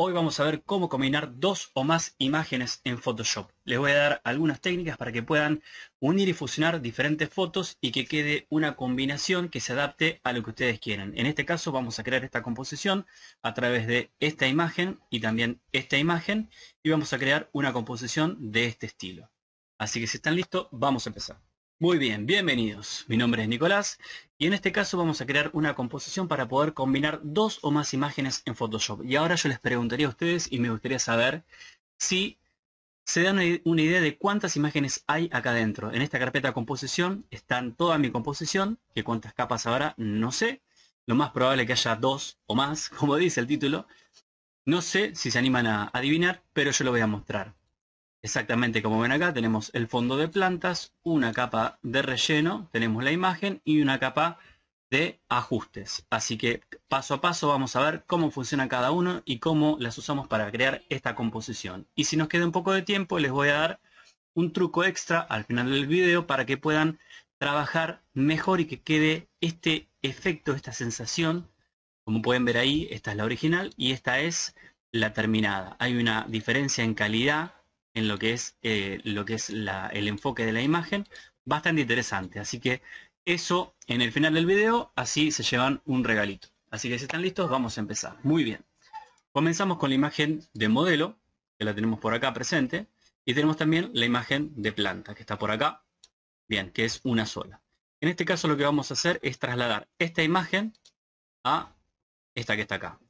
Hoy vamos a ver cómo combinar dos o más imágenes en Photoshop. Les voy a dar algunas técnicas para que puedan unir y fusionar diferentes fotos y que quede una combinación que se adapte a lo que ustedes quieren. En este caso vamos a crear esta composición a través de esta imagen y también esta imagen y vamos a crear una composición de este estilo. Así que si están listos, vamos a empezar. Muy bien, bienvenidos. Mi nombre es Nicolás y en este caso vamos a crear una composición para poder combinar dos o más imágenes en Photoshop. Y ahora yo les preguntaría a ustedes y me gustaría saber si se dan una idea de cuántas imágenes hay acá dentro. En esta carpeta composición están toda mi composición, que cuántas capas habrá, no sé. Lo más probable es que haya dos o más, como dice el título. No sé si se animan a adivinar, pero yo lo voy a mostrar. Exactamente como ven acá, tenemos el fondo de plantas, una capa de relleno, tenemos la imagen y una capa de ajustes. Así que paso a paso vamos a ver cómo funciona cada uno y cómo las usamos para crear esta composición. Y si nos queda un poco de tiempo, les voy a dar un truco extra al final del video para que puedan trabajar mejor y que quede este efecto, esta sensación. Como pueden ver ahí, esta es la original y esta es la terminada. Hay una diferencia en calidad en lo que es, eh, lo que es el enfoque de la imagen, bastante interesante. Así que eso en el final del video, así se llevan un regalito. Así que si están listos, vamos a empezar. Muy bien. Comenzamos con la imagen de modelo, que la tenemos por acá presente, y tenemos también la imagen de planta, que está por acá, bien, que es una sola. En este caso lo que vamos a hacer es trasladar esta imagen a esta que está acá.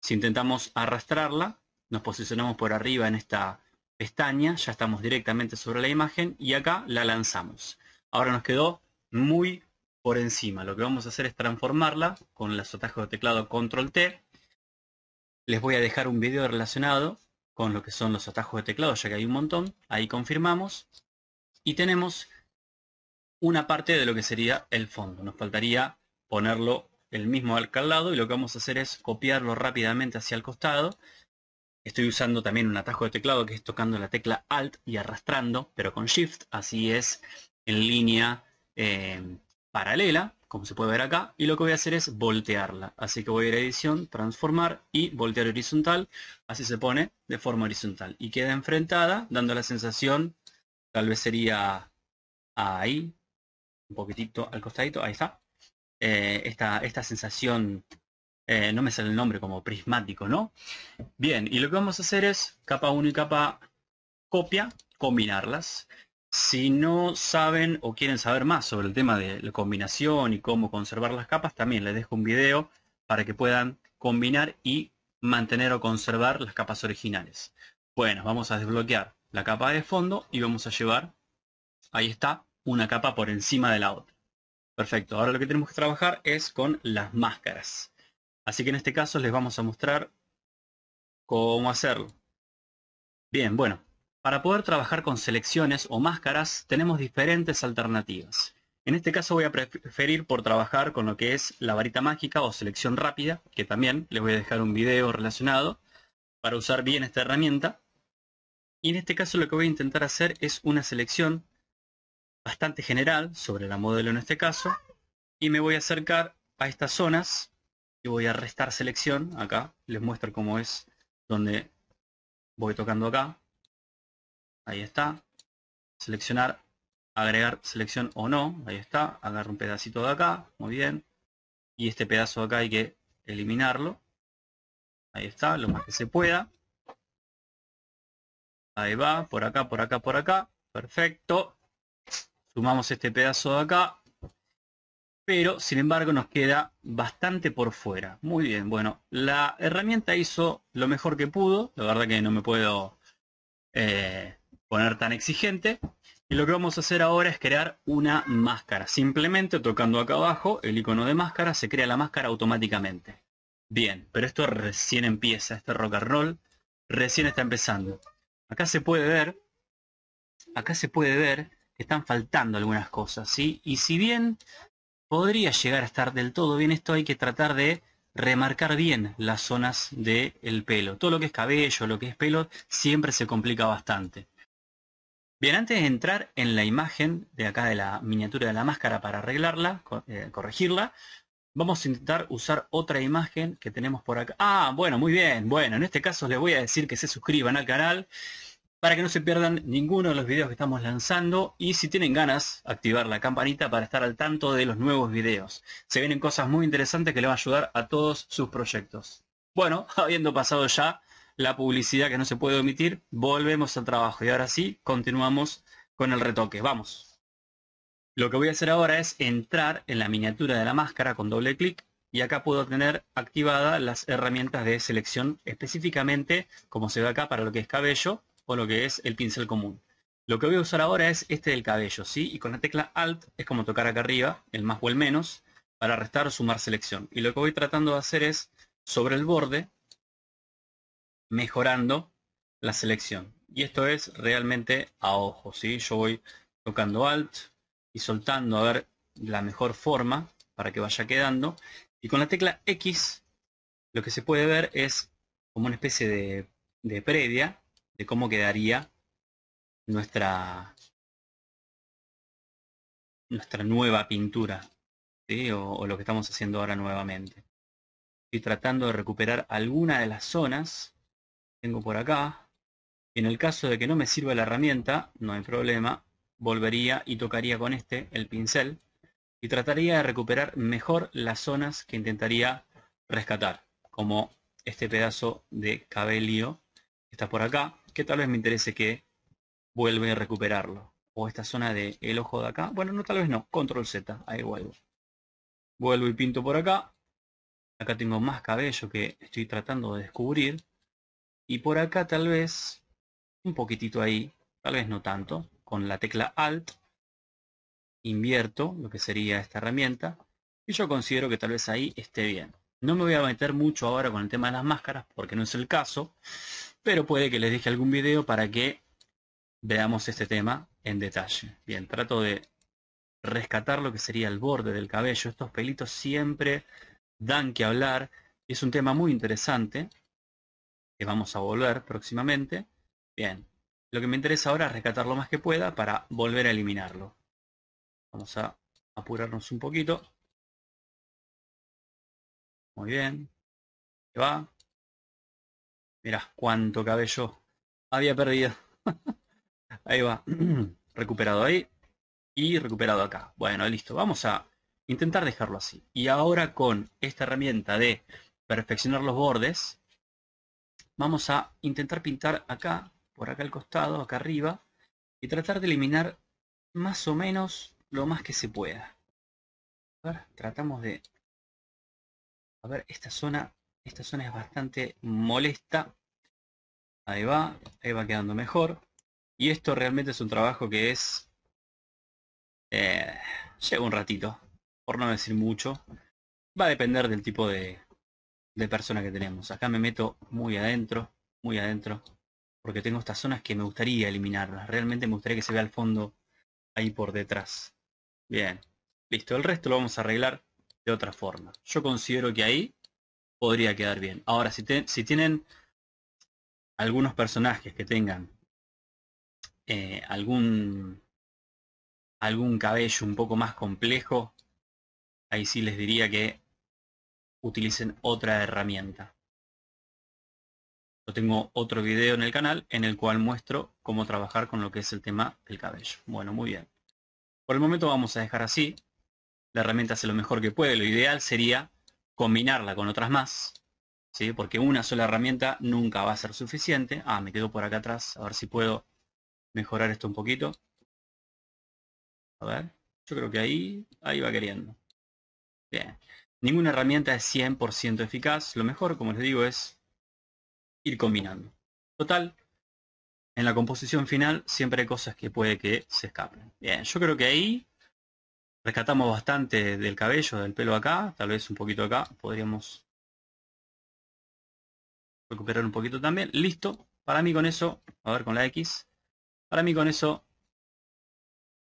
Si intentamos arrastrarla, nos posicionamos por arriba en esta ya estamos directamente sobre la imagen y acá la lanzamos. Ahora nos quedó muy por encima. Lo que vamos a hacer es transformarla con los atajos de teclado Control T. Les voy a dejar un video relacionado con lo que son los atajos de teclado, ya que hay un montón. Ahí confirmamos. Y tenemos una parte de lo que sería el fondo. Nos faltaría ponerlo el mismo al lado y lo que vamos a hacer es copiarlo rápidamente hacia el costado Estoy usando también un atajo de teclado que es tocando la tecla Alt y arrastrando, pero con Shift, así es en línea eh, paralela, como se puede ver acá, y lo que voy a hacer es voltearla. Así que voy a ir a edición, transformar y voltear horizontal, así se pone de forma horizontal. Y queda enfrentada, dando la sensación, tal vez sería ahí, un poquitito al costadito, ahí está. Eh, esta, esta sensación eh, no me sale el nombre como prismático, ¿no? Bien, y lo que vamos a hacer es capa 1 y capa copia, combinarlas. Si no saben o quieren saber más sobre el tema de la combinación y cómo conservar las capas, también les dejo un video para que puedan combinar y mantener o conservar las capas originales. Bueno, vamos a desbloquear la capa de fondo y vamos a llevar, ahí está, una capa por encima de la otra. Perfecto, ahora lo que tenemos que trabajar es con las máscaras. Así que en este caso les vamos a mostrar cómo hacerlo. Bien, bueno, para poder trabajar con selecciones o máscaras tenemos diferentes alternativas. En este caso voy a preferir por trabajar con lo que es la varita mágica o selección rápida, que también les voy a dejar un video relacionado para usar bien esta herramienta. Y en este caso lo que voy a intentar hacer es una selección bastante general sobre la modelo en este caso. Y me voy a acercar a estas zonas y voy a restar selección acá. Les muestro cómo es donde voy tocando acá. Ahí está. Seleccionar, agregar selección o no. Ahí está. Agarro un pedacito de acá. Muy bien. Y este pedazo de acá hay que eliminarlo. Ahí está, lo más que se pueda. Ahí va, por acá, por acá, por acá. Perfecto. Sumamos este pedazo de acá pero sin embargo nos queda bastante por fuera. Muy bien, bueno, la herramienta hizo lo mejor que pudo, la verdad que no me puedo eh, poner tan exigente. Y lo que vamos a hacer ahora es crear una máscara. Simplemente tocando acá abajo el icono de máscara se crea la máscara automáticamente. Bien, pero esto recién empieza, este rock and roll recién está empezando. Acá se puede ver, acá se puede ver que están faltando algunas cosas, ¿sí? Y si bien podría llegar a estar del todo bien esto, hay que tratar de remarcar bien las zonas del pelo. Todo lo que es cabello, lo que es pelo, siempre se complica bastante. Bien, antes de entrar en la imagen de acá de la miniatura de la máscara para arreglarla, eh, corregirla, Vamos a intentar usar otra imagen que tenemos por acá. Ah, bueno, muy bien. Bueno, en este caso les voy a decir que se suscriban al canal para que no se pierdan ninguno de los videos que estamos lanzando y si tienen ganas, activar la campanita para estar al tanto de los nuevos videos. Se vienen cosas muy interesantes que le van a ayudar a todos sus proyectos. Bueno, habiendo pasado ya la publicidad que no se puede omitir, volvemos al trabajo y ahora sí, continuamos con el retoque. Vamos. Lo que voy a hacer ahora es entrar en la miniatura de la máscara con doble clic y acá puedo tener activadas las herramientas de selección específicamente como se ve acá para lo que es cabello o lo que es el pincel común. Lo que voy a usar ahora es este del cabello, ¿sí? Y con la tecla Alt es como tocar acá arriba, el más o el menos, para restar o sumar selección. Y lo que voy tratando de hacer es, sobre el borde, mejorando la selección. Y esto es realmente a ojo, ¿sí? Yo voy tocando Alt, y soltando a ver la mejor forma para que vaya quedando. Y con la tecla X lo que se puede ver es como una especie de, de previa de cómo quedaría nuestra, nuestra nueva pintura. O, o, lo que estamos haciendo ahora nuevamente. Estoy tratando de recuperar alguna de las zonas. Tengo por acá. En el caso de que no me sirva la herramienta, no hay problema volvería y tocaría con este el pincel y trataría de recuperar mejor las zonas que intentaría rescatar, como este pedazo de cabello que está por acá, que tal vez me interese que vuelva a recuperarlo. O esta zona del el ojo de acá. Bueno, no, tal vez no. Control Z. Ahí vuelvo. Vuelvo y pinto por acá. Acá tengo más cabello que estoy tratando de descubrir. Y por acá tal vez un poquitito ahí. Tal vez no tanto con la tecla Alt, invierto lo que sería esta herramienta y yo considero que tal vez ahí esté bien. No me voy a meter mucho ahora con el tema de las máscaras porque no es el caso, pero puede que les deje algún video para que veamos este tema en detalle. Bien, trato de rescatar lo que sería el borde del cabello. Estos pelitos siempre dan que hablar. Es un tema muy interesante que vamos a volver próximamente. Bien, lo que me interesa ahora es rescatar lo más que pueda para volver a eliminarlo. Vamos a apurarnos un poquito. Muy bien. ¿Qué va? Mirá cuánto cabello había perdido. ahí va. recuperado ahí. Y recuperado acá. Bueno, listo. Vamos a intentar dejarlo así. Y ahora con esta herramienta de perfeccionar los bordes, vamos a intentar pintar acá por acá al costado, acá arriba, y tratar de eliminar más o menos lo más que se pueda. A ver, tratamos de... A ver, esta zona, esta zona es bastante molesta. Ahí va, ahí va quedando mejor. Y esto realmente es un trabajo que es... Eh, lleva un ratito, por no decir mucho. Va a depender del tipo de, de persona que tenemos. Acá me meto muy adentro, muy adentro porque tengo estas zonas que me gustaría eliminarlas. Realmente me gustaría que se vea el fondo ahí por detrás. Bien, listo. El resto lo vamos a arreglar de otra forma. Yo considero que ahí podría quedar bien. Ahora, si, tienen algunos personajes que tengan eh, algún algún cabello un poco más complejo, ahí sí les diría que utilicen otra herramienta. Yo tengo otro video en el canal en el cual muestro cómo trabajar con lo que es el tema del cabello. Bueno, muy bien. Por el momento vamos a dejar así. La herramienta hace lo mejor que puede. Lo ideal sería combinarla con otras más. ¿sí? Porque una sola herramienta nunca va a ser suficiente. Ah, me quedo por acá atrás. A ver si puedo mejorar esto un poquito. A ver. Yo creo que ahí, ahí va queriendo. Bien. Ninguna herramienta es 100% eficaz. Lo mejor, como les digo, es ir combinando. Total, en la composición final siempre hay cosas que puede que se escapen. Bien, yo creo que ahí rescatamos bastante del cabello, del pelo acá, tal vez un poquito acá, podríamos recuperar un poquito también. Listo, para mí con eso, a ver con la X, para mí con eso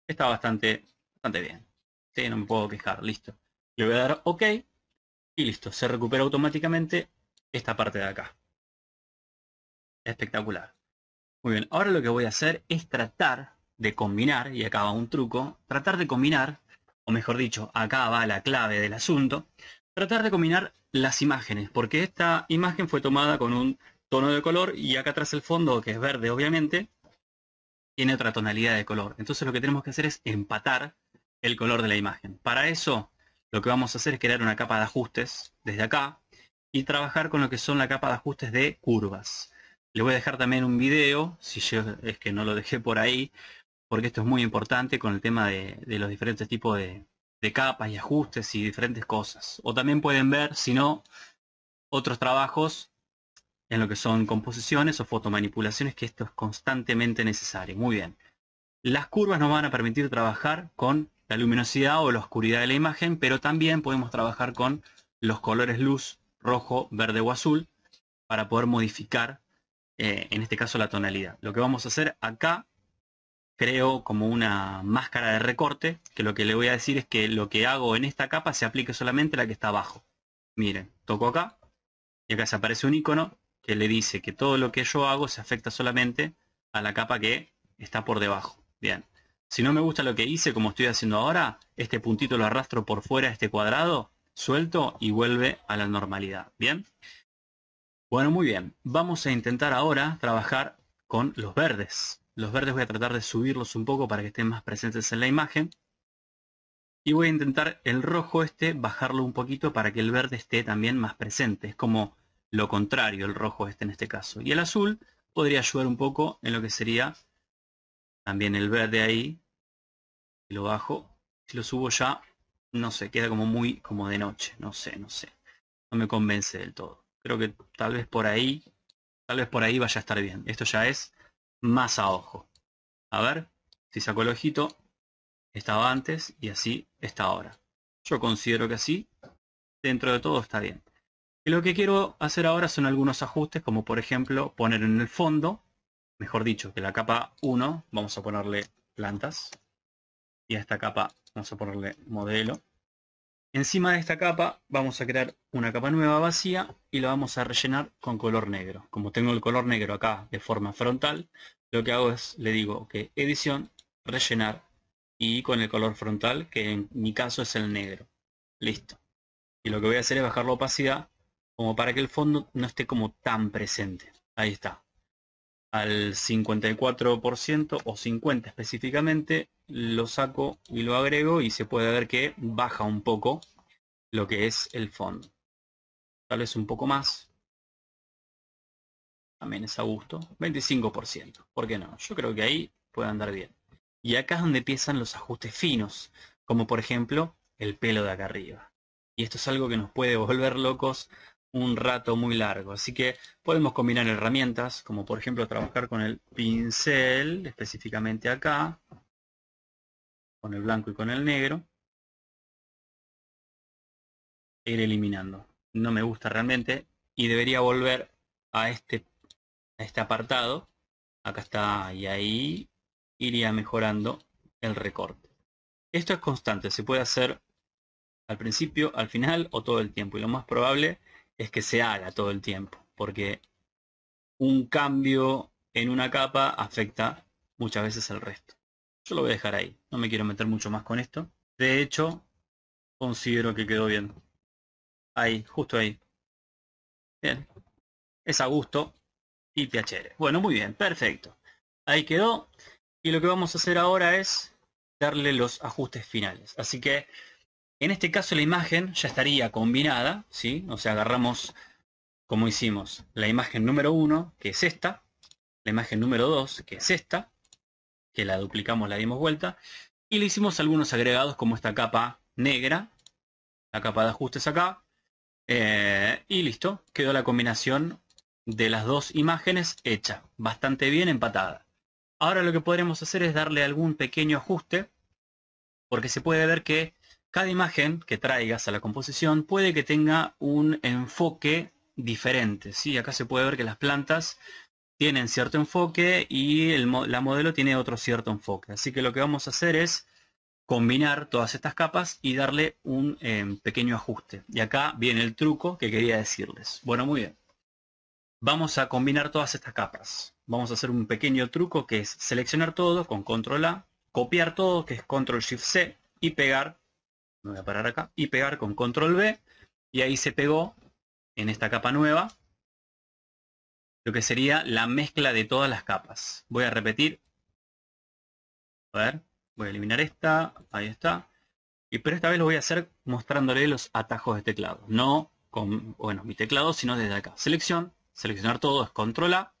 está bastante, bastante bien. Sí, no me puedo quejar, listo. Le voy a dar OK y listo, se recupera automáticamente esta parte de acá. Espectacular. Muy bien, ahora lo que voy a hacer es tratar de combinar, y acá va un truco, tratar de combinar o mejor dicho, acá va la clave del asunto, tratar de combinar las imágenes, porque esta imagen fue tomada con un tono de color y acá atrás el fondo, que es verde obviamente, tiene otra tonalidad de color. Entonces lo que tenemos que hacer es empatar el color de la imagen. Para eso lo que vamos a hacer es crear una capa de ajustes desde acá y trabajar con lo que son la capa de ajustes de curvas. Le voy a dejar también un video, si yo es que no lo dejé por ahí, porque esto es muy importante con el tema de, los diferentes tipos de, capas y ajustes y diferentes cosas. O también pueden ver, si no, otros trabajos en lo que son composiciones o fotomanipulaciones, que esto es constantemente necesario. Muy bien. Las curvas nos van a permitir trabajar con la luminosidad o la oscuridad de la imagen, pero también podemos trabajar con los colores luz, rojo, verde o azul, para poder modificar eh, en este caso la tonalidad. Lo que vamos a hacer acá, creo como una máscara de recorte, que lo que le voy a decir es que lo que hago en esta capa se aplique solamente a la que está abajo. Miren, toco acá, y acá se aparece un icono que le dice que todo lo que yo hago se afecta solamente a la capa que está por debajo. Bien. Si no me gusta lo que hice, como estoy haciendo ahora, este puntito lo arrastro por fuera de este cuadrado, suelto y vuelve a la normalidad. Bien. Bueno, muy bien. Vamos a intentar ahora trabajar con los verdes. Los verdes voy a tratar de subirlos un poco para que estén más presentes en la imagen. Y voy a intentar el rojo este bajarlo un poquito para que el verde esté también más presente. Es como lo contrario el rojo este en este caso. Y el azul podría ayudar un poco en lo que sería también el verde ahí. Si lo bajo, si lo subo ya, no sé, queda como muy como de noche. No sé, no sé. No me convence del todo. Creo que tal vez por ahí, tal vez por ahí vaya a estar bien. Esto ya es más a ojo. A ver, si saco el ojito, estaba antes y así está ahora. Yo considero que así, dentro de todo está bien. Y lo que quiero hacer ahora son algunos ajustes, como por ejemplo poner en el fondo, mejor dicho, que la capa 1, vamos a ponerle plantas. Y a esta capa vamos a ponerle modelo. Encima de esta capa vamos a crear una capa nueva vacía y la vamos a rellenar con color negro. Como tengo el color negro acá de forma frontal, lo que hago es, le digo que edición, rellenar y con el color frontal, que en mi caso es el negro. Listo. Y lo que voy a hacer es bajar la opacidad como para que el fondo no esté como tan presente. Ahí está. Al 54% o 50 específicamente lo saco y lo agrego y se puede ver que baja un poco lo que es el fondo. Tal vez un poco más. También es a gusto. 25%. ¿Por qué no? Yo creo que ahí puede andar bien. Y acá es donde empiezan los ajustes finos. Como por ejemplo el pelo de acá arriba. Y esto es algo que nos puede volver locos un rato muy largo. Así que podemos combinar herramientas, como por ejemplo trabajar con el pincel, específicamente acá, con el blanco y con el negro, e ir eliminando. No me gusta realmente y debería volver a este, a este apartado. Acá está y ahí iría mejorando el recorte. Esto es constante, se puede hacer al principio, al final o todo el tiempo. Y lo más probable que se haga todo el tiempo, porque un cambio en una capa afecta muchas veces el resto. Yo lo voy a dejar ahí, no me quiero meter mucho más con esto. De hecho, considero que quedó bien. Ahí, justo ahí. Bien. Es a gusto y piacere. Bueno, muy bien, perfecto. Ahí quedó. Y lo que vamos a hacer ahora es darle los ajustes finales. Así que en este caso la imagen ya estaría combinada, ¿sí? O sea, agarramos, como hicimos, la imagen número 1, que es esta, la imagen número 2, que es esta, que la duplicamos, la dimos vuelta, y le hicimos algunos agregados como esta capa negra, la capa de ajustes acá, eh, y listo, quedó la combinación de las dos imágenes hecha, bastante bien empatada. Ahora lo que podremos hacer es darle algún pequeño ajuste, porque se puede ver que cada imagen que traigas a la composición puede que tenga un enfoque diferente. ¿sí? Acá se puede ver que las plantas tienen cierto enfoque y la modelo tiene otro cierto enfoque. Así que lo que vamos a hacer es combinar todas estas capas y darle un em, pequeño ajuste. Y acá viene el truco que quería decirles. Bueno, muy bien. Vamos a combinar todas estas capas. Vamos a hacer un pequeño truco que es seleccionar todo con control A, copiar todo que es control shift C y pegar me voy a parar acá, y pegar con control B, y ahí se pegó en esta capa nueva lo que sería la mezcla de todas las capas. Voy a repetir. A ver, voy a eliminar esta, ahí está. Y pero esta vez lo voy a hacer mostrándole los atajos de teclado. No con, bueno, mi teclado, sino desde acá. Selección, seleccionar todo es control A.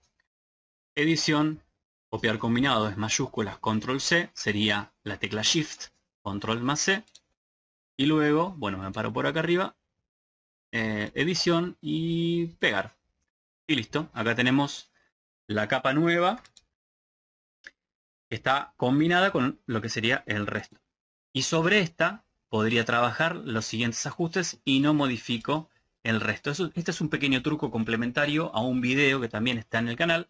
Edición, copiar combinado es mayúsculas control C, sería la tecla shift, control más C. Y luego, bueno, me paro por acá arriba, eh, edición y pegar. Y listo, acá tenemos la capa nueva que está combinada con lo que sería el resto. Y sobre esta podría trabajar los siguientes ajustes y no modifico el resto. este es un pequeño truco complementario a un video que también está en el canal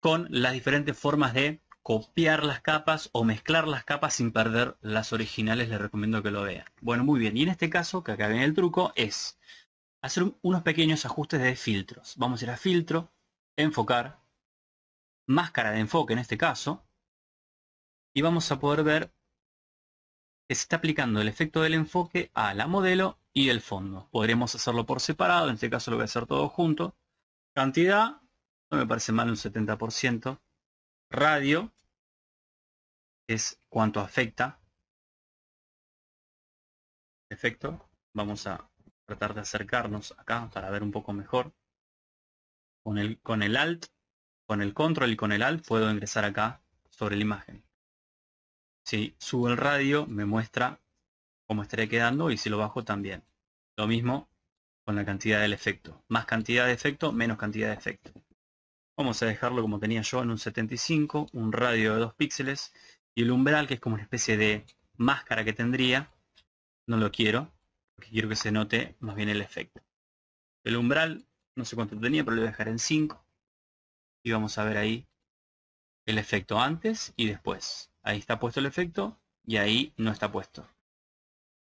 con las diferentes formas de copiar las capas o mezclar las capas sin perder las originales. Les recomiendo que lo vean. Bueno, muy bien. Y en este caso, que acá ven el truco, es hacer unos pequeños ajustes de filtros. Vamos a ir a filtro, enfocar, máscara de enfoque en este caso, y vamos a poder ver que se está aplicando el efecto del enfoque a la modelo y el fondo. Podríamos hacerlo por separado, en este caso lo voy a hacer todo junto. Cantidad, no me parece mal un 70%. Radio, es cuánto afecta. Efecto, vamos a tratar de acercarnos acá para ver un poco mejor. Con el, con el Alt, con el Control y con el Alt puedo ingresar acá sobre la imagen. Si subo el radio me muestra cómo estaría quedando y si lo bajo también. Lo mismo con la cantidad del efecto. Más cantidad de efecto, menos cantidad de efecto. Vamos a dejarlo como tenía yo en un 75, un radio de 2 píxeles y el umbral que es como una especie de máscara que tendría. No lo quiero quiero que se note más bien el efecto. El umbral, no sé cuánto tenía, pero lo voy a dejar en 5. Y vamos a ver ahí el efecto antes y después. Ahí está puesto el efecto y ahí no está puesto.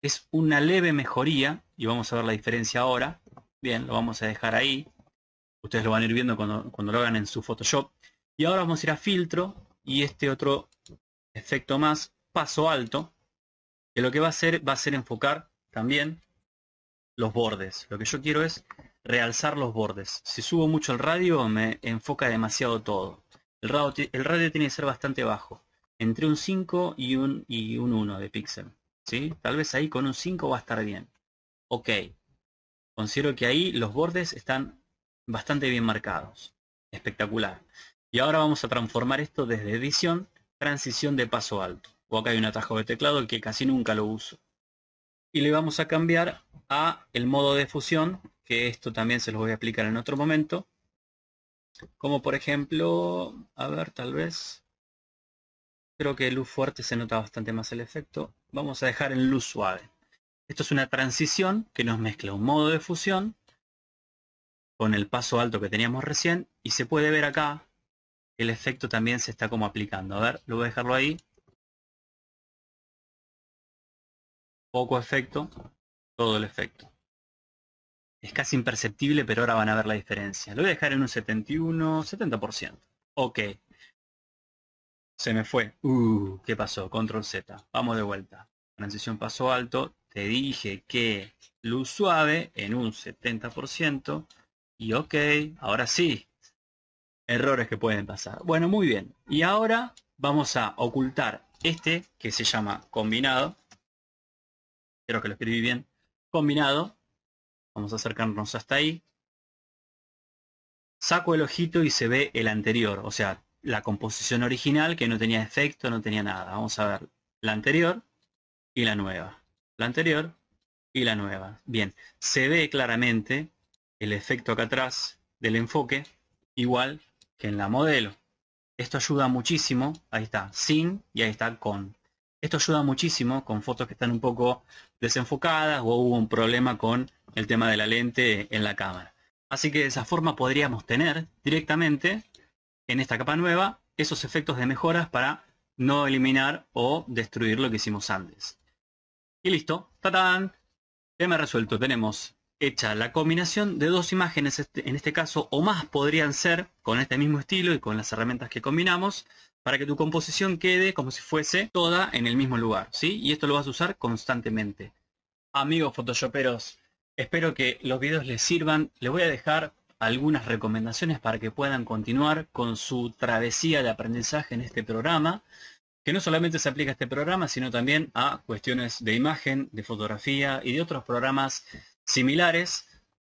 Es una leve mejoría y vamos a ver la diferencia ahora. Bien, lo vamos a dejar ahí. Ustedes lo van a ir viendo cuando, cuando lo hagan en su Photoshop. Y ahora vamos a ir a filtro y este otro efecto más, paso alto, que lo que va a hacer va a ser enfocar también los bordes. Lo que yo quiero es realzar los bordes. Si subo mucho el radio me enfoca demasiado todo. El radio, el radio tiene que ser bastante bajo. Entre un 5 y un, y un 1 de píxel. ¿sí? Tal vez ahí con un 5 va a estar bien. Ok. Considero que ahí los bordes están bastante bien marcados. Espectacular. Y ahora vamos a transformar esto desde edición, transición de paso alto. O acá hay un atajo de teclado que casi nunca lo uso y le vamos a cambiar a el modo de fusión, que esto también se lo voy a aplicar en otro momento. Como por ejemplo, a ver, tal vez, creo que luz fuerte se nota bastante más el efecto. Vamos a dejar en luz suave. Esto es una transición que nos mezcla un modo de fusión con el paso alto que teníamos recién y se puede ver acá el efecto también se está como aplicando. A ver, lo voy a dejarlo ahí poco efecto, todo el efecto. Es casi imperceptible, pero ahora van a ver la diferencia. Lo voy a dejar en un 71, 70%. Ok. Se me fue. Uh, ¿qué pasó? Control Z. Vamos de vuelta. Transición paso alto. Te dije que luz suave en un 70%. Y ok, ahora sí. Errores que pueden pasar. Bueno, muy bien. Y ahora vamos a ocultar este que se llama combinado Quiero que lo escribí bien, combinado. Vamos a acercarnos hasta ahí. Saco el ojito y se ve el anterior, o sea, la composición original que no tenía efecto, no tenía nada. Vamos a ver la anterior y la nueva. La anterior y la nueva. Bien, se ve claramente el efecto acá atrás del enfoque, igual que en la modelo. Esto ayuda muchísimo, ahí está, sin y ahí está con. Esto ayuda muchísimo con fotos que están un poco desenfocadas o hubo un problema con el tema de la lente en la cámara. Así que de esa forma podríamos tener directamente en esta capa nueva esos efectos de mejoras para no eliminar o destruir lo que hicimos antes. Y listo, ¡tatán! Tema resuelto. Tenemos hecha la combinación de dos imágenes, este, en este caso, o más podrían ser, con este mismo estilo y con las herramientas que combinamos, para que tu composición quede como si fuese toda en el mismo lugar, ¿sí? Y esto lo vas a usar constantemente. Amigos photoshoperos, espero que los videos les sirvan. Les voy a dejar algunas recomendaciones para que puedan continuar con su travesía de aprendizaje en este programa, que no solamente se aplica a este programa, sino también a cuestiones de imagen, de fotografía y de otros programas similares